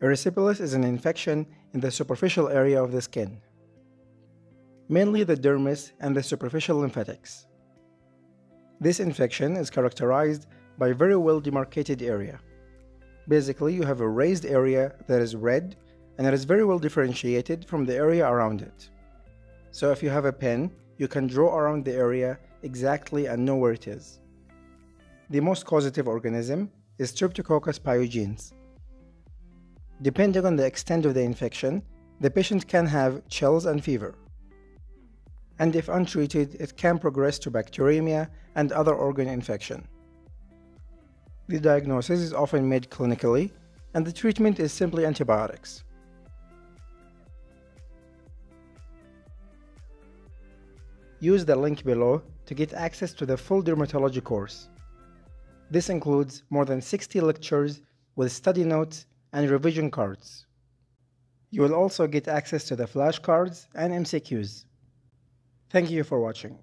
Erysipelas is an infection in the superficial area of the skin, mainly the dermis and the superficial lymphatics. This infection is characterized by a very well demarcated area. Basically, you have a raised area that is red and it is very well differentiated from the area around it. So if you have a pen, you can draw around the area exactly and know where it is. The most causative organism is Streptococcus pyogenes. Depending on the extent of the infection, the patient can have chills and fever. And if untreated, it can progress to bacteremia and other organ infection. The diagnosis is often made clinically, and the treatment is simply antibiotics. Use the link below to get access to the full dermatology course. This includes more than 60 lectures with study notes and revision cards. You will also get access to the flashcards and MCQs. Thank you for watching.